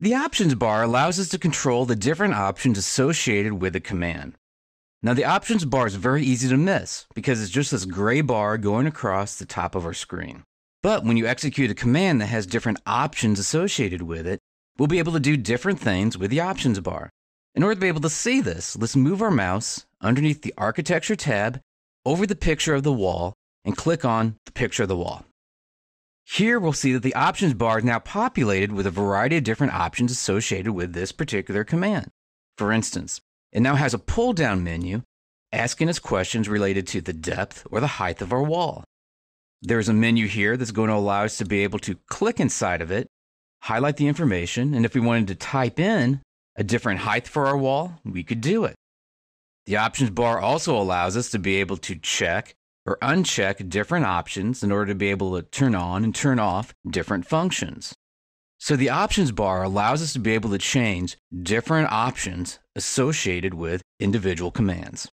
The options bar allows us to control the different options associated with a command. Now, the options bar is very easy to miss because it's just this gray bar going across the top of our screen. But when you execute a command that has different options associated with it, we'll be able to do different things with the options bar. In order to be able to see this, let's move our mouse underneath the Architecture tab over the picture of the wall and click on the picture of the wall. Here we'll see that the options bar is now populated with a variety of different options associated with this particular command. For instance, it now has a pull down menu asking us questions related to the depth or the height of our wall. There's a menu here that's going to allow us to be able to click inside of it, highlight the information, and if we wanted to type in a different height for our wall, we could do it. The options bar also allows us to be able to check or uncheck different options in order to be able to turn on and turn off different functions. So the options bar allows us to be able to change different options associated with individual commands.